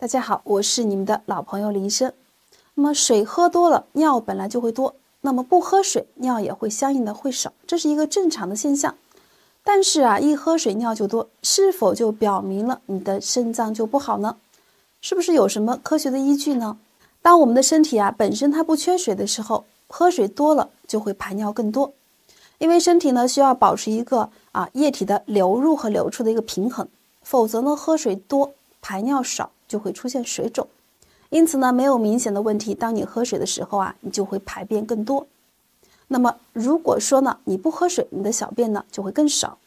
大家好，我是你们的老朋友李医生。那么水喝多了，尿本来就会多，那么不喝水，尿也会相应的会少，这是一个正常的现象。但是啊，一喝水尿就多，是否就表明了你的肾脏就不好呢？是不是有什么科学的依据呢？当我们的身体啊本身它不缺水的时候，喝水多了就会排尿更多，因为身体呢需要保持一个啊液体的流入和流出的一个平衡，否则呢喝水多排尿少。就会出现水肿，因此呢，没有明显的问题。当你喝水的时候啊，你就会排便更多。那么如果说呢，你不喝水，你的小便呢就会更少。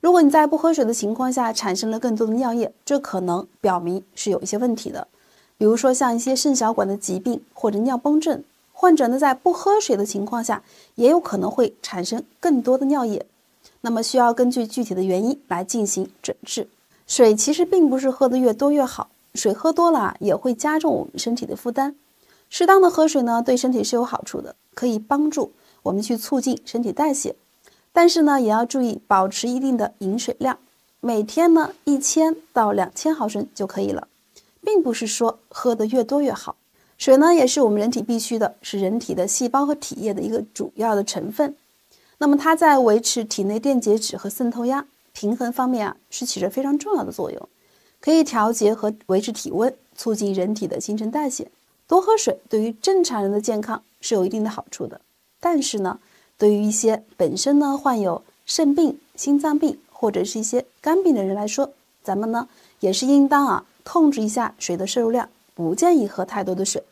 如果你在不喝水的情况下产生了更多的尿液，这可能表明是有一些问题的。比如说像一些肾小管的疾病或者尿崩症，患者呢在不喝水的情况下，也有可能会产生更多的尿液。那么需要根据具体的原因来进行诊治。水其实并不是喝的越多越好。水喝多了也会加重我们身体的负担。适当的喝水呢，对身体是有好处的，可以帮助我们去促进身体代谢。但是呢，也要注意保持一定的饮水量，每天呢一千到两千毫升就可以了，并不是说喝的越多越好。水呢也是我们人体必需的，是人体的细胞和体液的一个主要的成分。那么它在维持体内电解质和渗透压平衡方面啊，是起着非常重要的作用。可以调节和维持体温，促进人体的新陈代谢。多喝水对于正常人的健康是有一定的好处的。但是呢，对于一些本身呢患有肾病、心脏病或者是一些肝病的人来说，咱们呢也是应当啊控制一下水的摄入量，不建议喝太多的水。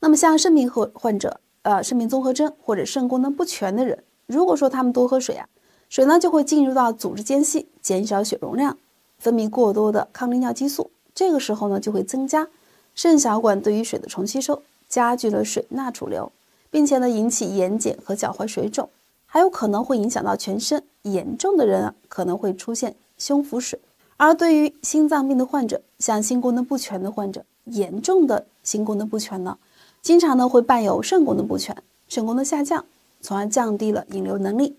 那么像肾病患患者，呃，肾病综合征或者肾功能不全的人，如果说他们多喝水啊，水呢就会进入到组织间隙，减少血容量。分泌过多的抗利尿激素，这个时候呢就会增加肾小管对于水的重吸收，加剧了水钠储留，并且呢引起眼睑和脚踝水肿，还有可能会影响到全身。严重的人啊可能会出现胸腹水。而对于心脏病的患者，像心功能不全的患者，严重的心功能不全呢，经常呢会伴有肾功能不全，肾功能下降，从而降低了引流能力。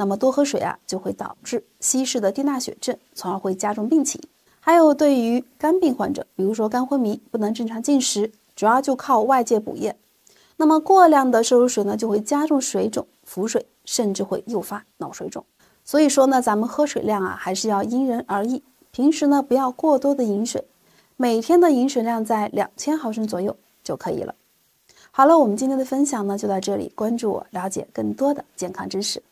那么多喝水啊，就会导致稀释的低钠血症，从而会加重病情。还有对于肝病患者，比如说肝昏迷，不能正常进食，主要就靠外界补液。那么过量的摄入水呢，就会加重水肿、腹水，甚至会诱发脑水肿。所以说呢，咱们喝水量啊，还是要因人而异。平时呢，不要过多的饮水，每天的饮水量在两千毫升左右就可以了。好了，我们今天的分享呢就到这里，关注我，了解更多的健康知识。